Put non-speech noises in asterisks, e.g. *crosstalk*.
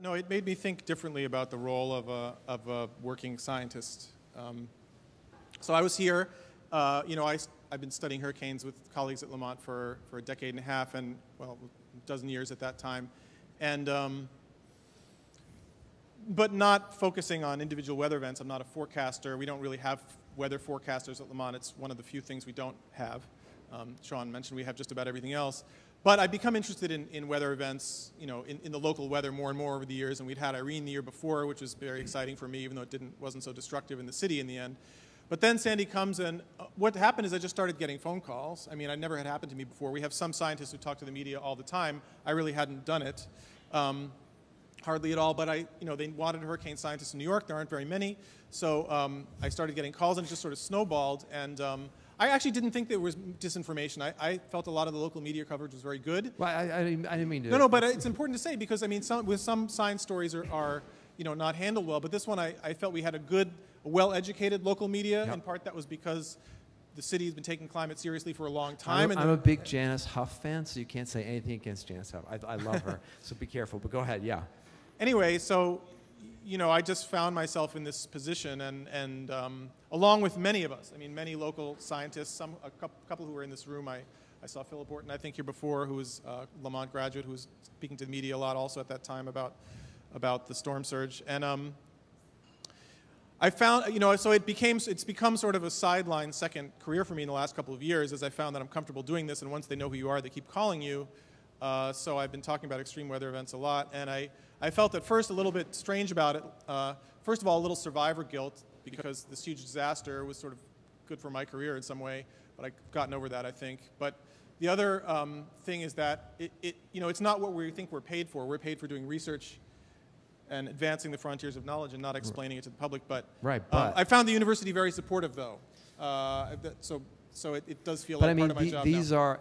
no, it made me think differently about the role of a, of a working scientist. Um, so I was here, uh, you know, I, I've been studying hurricanes with colleagues at Lamont for, for a decade and a half and, well, a dozen years at that time. And, um, but not focusing on individual weather events. I'm not a forecaster. We don't really have weather forecasters at Lamont. It's one of the few things we don't have. Um, Sean mentioned we have just about everything else. But I've become interested in, in weather events, you know, in, in, the local weather more and more over the years. And we'd had Irene the year before, which was very exciting for me, even though it didn't, wasn't so destructive in the city in the end. But then Sandy comes, and uh, what happened is I just started getting phone calls. I mean, I never had happened to me before. We have some scientists who talk to the media all the time. I really hadn't done it. Um, hardly at all, but I, you know, they wanted hurricane scientists in New York. There aren't very many. So um, I started getting calls, and it just sort of snowballed. And um, I actually didn't think there was disinformation. I, I, felt a lot of the local media coverage was very good. Well, I, I, didn't, I didn't, mean to. No, no, but it's important to say because I mean, some, with some science stories are, are, you know, not handled well. But this one, I, I felt we had a good, well-educated local media. Yep. In part, that was because the city has been taking climate seriously for a long time. I'm, I'm a big Janice Huff fan, so you can't say anything against Janice Huff. I, I love her, *laughs* so be careful. But go ahead, yeah. Anyway, so you know, I just found myself in this position, and, and um, along with many of us, I mean, many local scientists, some, a couple who were in this room, I, I saw Philip Orton, I think, here before, who was a Lamont graduate, who was speaking to the media a lot also at that time about, about the storm surge. And um, I found, you know, so it became, it's become sort of a sideline second career for me in the last couple of years as I found that I'm comfortable doing this, and once they know who you are, they keep calling you. Uh, so I've been talking about extreme weather events a lot, and I, I felt at first a little bit strange about it. Uh, first of all, a little survivor guilt because this huge disaster was sort of good for my career in some way, but I've gotten over that, I think. But the other um, thing is that it, it, you know, it's not what we think we're paid for. We're paid for doing research and advancing the frontiers of knowledge and not explaining it to the public. But, right, um, but I found the university very supportive, though. Uh, so so it, it, does feel but like I mean, part of my the, job these now. are.